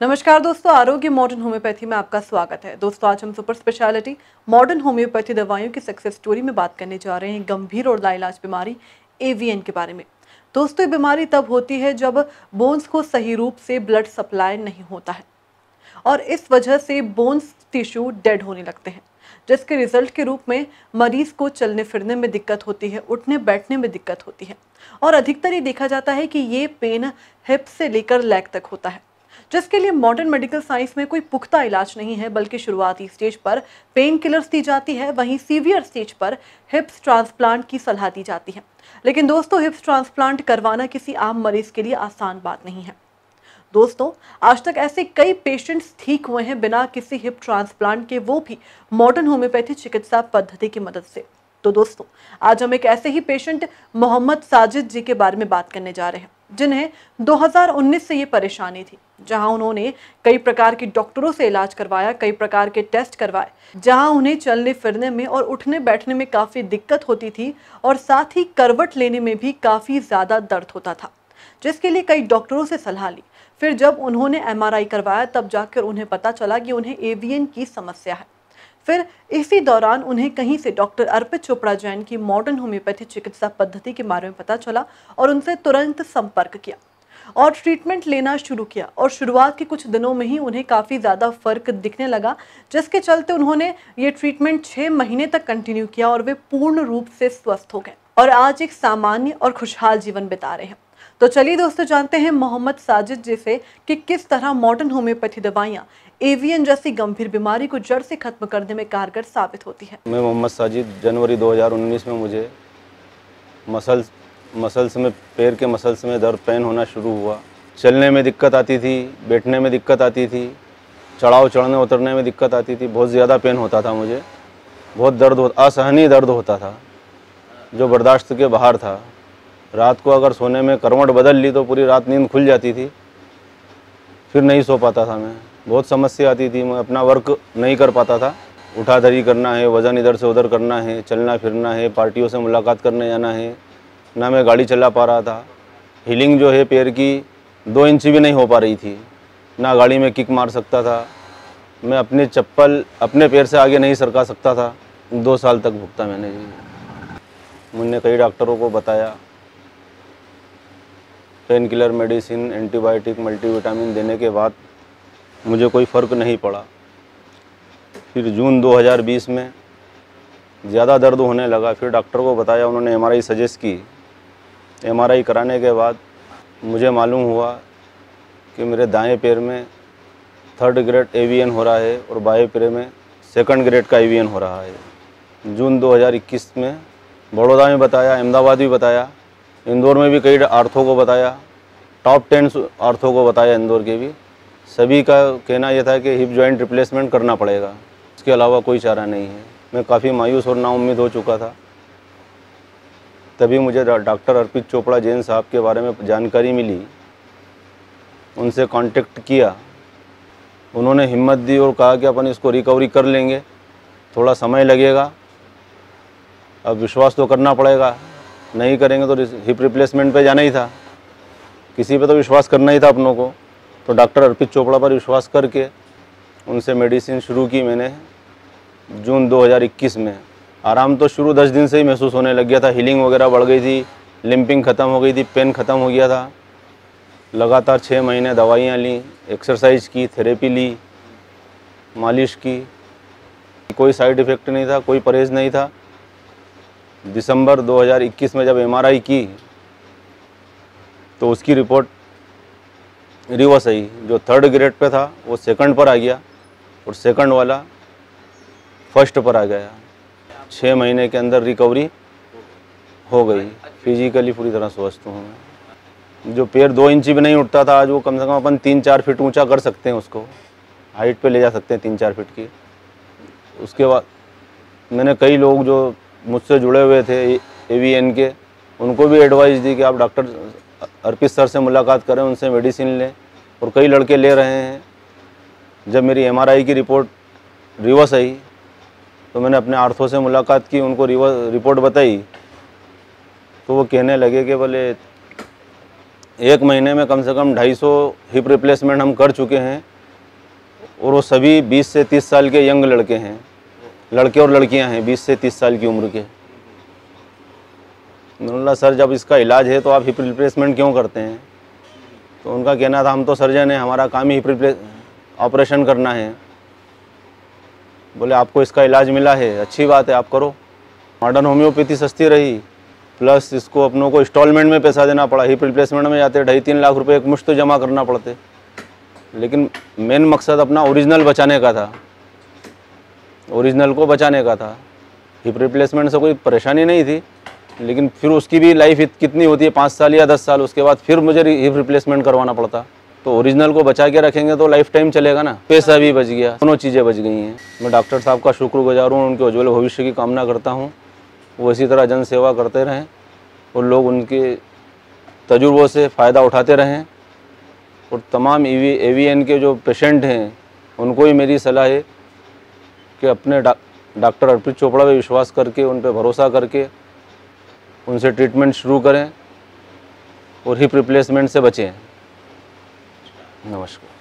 नमस्कार दोस्तों, आरोग्य मॉडर्न होम्योपैथी में आपका स्वागत है। दोस्तों, आज हम सुपर स्पेशलिटी मॉडर्न होम्योपैथी दवाइयों की सक्सेस स्टोरी में बात करने जा रहे हैं, गंभीर और लाइलाज बीमारी एवीएन के बारे में। दोस्तों, ये बीमारी तब होती है जब बोन्स को सही रूप से ब्लड सप्लाई नहीं होता है और इस वजह से बोन्स टिश्यू डेड होने लगते हैं, जिसके रिज़ल्ट के रूप में मरीज़ को चलने फिरने में दिक्कत होती है, उठने बैठने में दिक्कत होती है। और अधिकतर ये देखा जाता है कि ये पेन हिप से लेकर लेग तक होता है। जिसके लिए मॉडर्न मेडिकल साइंस में कोई पुख्ता इलाज नहीं है, बल्कि शुरुआती स्टेज पर पेन किलर्स दी जाती है, वहीं सीवियर स्टेज पर हिप्स ट्रांसप्लांट की सलाह दी जाती है। लेकिन दोस्तों हिप्स ट्रांसप्लांट करवाना किसी आम मरीज़ के लिए आसान बात नहीं है। दोस्तों, आज तक ऐसे कई पेशेंट्स ठीक हुए हैं बिना किसी हिप ट्रांसप्लांट के, वो भी मॉडर्न होम्योपैथी चिकित्सा पद्धति की मदद से। तो दोस्तों, आज हम एक ऐसे ही पेशेंट मोहम्मद साजिद जी के बारे में बात करने जा रहे हैं, जिन्हें 2019 से ये परेशानी थी। जहाँ उन्होंने कई प्रकार के डॉक्टरों से इलाज करवाया, कई प्रकार के टेस्ट करवाए, जहाँ उन्हें चलने, फिरने में और उठने, बैठने में काफ़ी दिक्कत होती थी और साथ ही करवट लेने में भी काफ़ी ज़्यादा दर्द होता था, जिसके लिए कई डॉक्टरों से सलाह ली। फिर जब उन्होंने एमआरआई करवाया, तब जाकर उन्हें पता चला कि उन्हें एवियन की समस्या है। फिर इसी दौरान उन्हें कहीं से डॉक्टर अर्पित चोपड़ा जैन की मॉडर्न होम्योपैथी चिकित्सा पद्धति के बारे में पता चला और उनसे तुरंत संपर्क किया। और ट्रीटमेंट लेना शुरू किया और शुरुआत के कुछ दिनों में ही उन्हें काफ़ी ज़्यादा फ़र्क दिखने लगा, जिसके चलते उन्होंने ये ट्रीटमेंट छः महीने तक कंटिन्यू किया और वे पूर्ण रूप से स्वस्थ हो गए और आज एक सामान्य और खुशहाल जीवन बिता रहे हैं। तो चलिए दोस्तों, जानते हैं मोहम्मद साजिद जी से कि किस तरह मॉडर्न होम्योपैथी दवाइयाँ एवियन जैसी गंभीर बीमारी को जड़ से खत्म करने में कारगर साबित होती है। मैं मोहम्मद साजिद, जनवरी 2019 में मुझे मसल्स मसल्स में, पैर के मसल्स में दर्द पेन होना शुरू हुआ। चलने में दिक्कत आती थी, बैठने में दिक्कत आती थी, चढ़ाव चढ़ने उतरने में दिक्कत आती थी, बहुत ज़्यादा पेन होता था मुझे। बहुत दर्द हो, असहनीय दर्द होता था, जो बर्दाश्त के बाहर था। रात को अगर सोने में करवट बदल ली तो पूरी रात नींद खुल जाती थी। फिर नहीं सो पाता था मैं। बहुत समस्या आती थी, मैं अपना वर्क नहीं कर पाता था। उठा धरी करना है, वज़न इधर से उधर करना है, चलना फिरना है, पार्टियों से मुलाकात करने जाना है। ना मैं गाड़ी चला पा रहा था। हीलिंग जो है पैर की, दो इंच भी नहीं हो पा रही थी। ना गाड़ी में किक मार सकता था। मैं अपने चप्पल अपने पैर से आगे नहीं सरका सकता था। दो साल तक भुगता मैंने जी। मैंने कई डॉक्टरों को बताया। Pain killer medicine antibiotic multivitamin देने के बाद मुझे कोई फ़र्क नहीं पड़ा। फिर जून 2020 में ज़्यादा दर्द होने लगा। फिर डॉक्टर को बताया, उन्होंने एमआरआई सजेस्ट की। एमआरआई कराने के बाद मुझे मालूम हुआ कि मेरे दाएँ पैर में थर्ड ग्रेड एवीएन हो रहा है और बाएँ पैर में सेकंड ग्रेड का एवीएन हो रहा है। जून 2021 में बड़ौदा में बताया, अहमदाबाद भी बताया, इंदौर में भी कई आर्थों को बताया टॉप टेन आर्थों को बताया इंदौर के भी। सभी का कहना यह था कि हिप जॉइंट रिप्लेसमेंट करना पड़ेगा। इसके अलावा कोई चारा नहीं है। मैं काफ़ी मायूस और नाउम्मीद हो चुका था। तभी मुझे डॉक्टर अर्पित चोपड़ा जैन साहब के बारे में जानकारी मिली। उनसे कांटेक्ट किया। उन्होंने हिम्मत दी और कहा कि अपन इसको रिकवरी कर लेंगे। थोड़ा समय लगेगा। अब विश्वास तो करना पड़ेगा। नहीं करेंगे तो हिप रिप्लेसमेंट पे जाना ही था। किसी पे तो विश्वास करना ही था अपनों को। तो डॉक्टर अर्पित चोपड़ा पर विश्वास करके उनसे मेडिसिन शुरू की मैंने जून 2021 में। आराम तो शुरू दस दिन से ही महसूस होने लग गया था। हीलिंग वगैरह बढ़ गई थी लिम्पिंग ख़त्म हो गई थी पेन ख़त्म हो गया था। लगातार छः महीने दवाइयाँ ली एक्सरसाइज की थेरेपी ली, मालिश की। कोई साइड इफ़ेक्ट नहीं था, कोई परहेज़ नहीं था। दिसंबर 2021 में जब एमआरआई की तो उसकी रिपोर्ट रिवर्स आई। जो थर्ड ग्रेड पे था, वो सेकंड पर आ गया और सेकंड वाला फ़र्स्ट पर आ गया। छः महीने के अंदर रिकवरी हो गई। फिजिकली पूरी तरह स्वस्थ हूँ मैं। जो पैर दो इंची भी नहीं उठता था आज वो कम से कम अपन तीन चार फीट ऊँचा कर सकते हैं उसको। हाइट पे ले जा सकते हैं तीन चार फीट की। उसके बाद मैंने कई लोग जो मुझसे जुड़े हुए थे ए वी एन के उनको भी एडवाइस दी कि आप डॉक्टर अर्पित सर से मुलाकात करें उनसे मेडिसिन लें। और कई लड़के ले रहे हैं। जब मेरी एमआरआई की रिपोर्ट रिवर्स आई तो मैंने अपने आर्थों से मुलाकात की, उनको रिपोर्ट बताई। तो वो कहने लगे कि बोले, एक महीने में कम से कम 250 हिप रिप्लेसमेंट हम कर चुके हैं और वो सभी 20 से 30 साल के यंग लड़के हैं। लड़के और लड़कियाँ हैं 20 से 30 साल की उम्र के। मैंने सर, जब इसका इलाज है तो आप हिप रिप्लेसमेंट क्यों करते हैं? तो उनका कहना था, हम तो सर्जन हैं, हमारा काम ही हिप रिप्लेस ऑपरेशन करना है। बोले, आपको इसका इलाज मिला है, अच्छी बात है, आप करो। मॉडर्न होम्योपैथी सस्ती रही, प्लस इसको अपनों को इंस्टॉलमेंट में पैसा देना पड़ा हिप रिप्लेसमेंट में जाते, ढाई तीन लाख रुपए एक मुश्त जमा करना पड़ते। लेकिन मेन मकसद अपना ओरिजिनल बचाने का था। ओरिजिनल को बचाने का था। हिप रिप्लेसमेंट से कोई परेशानी नहीं थी, लेकिन फिर उसकी भी लाइफ कितनी होती है, पाँच साल या दस साल, उसके बाद फिर मुझे हिप रिप्लेसमेंट करवाना पड़ता। तो ओरिजिनल को बचा के रखेंगे तो लाइफ टाइम चलेगा ना। पैसा भी बच गया, दोनों चीज़ें बच गई हैं। मैं डॉक्टर साहब का शुक्रगुजार हूँ, उनके उज्ज्वल भविष्य की कामना करता हूँ। वो इसी तरह जन सेवा करते रहें और लोग उनके तजुर्बों से फ़ायदा उठाते रहें। और तमाम ई वी के जो पेशेंट हैं, उनको भी मेरी सलाह है कि अपने डॉक्टर अर्पित चोपड़ा पर विश्वास करके, उन पर भरोसा करके, उनसे ट्रीटमेंट शुरू करें और हिप रिप्लेसमेंट से बचें। नमस्कार।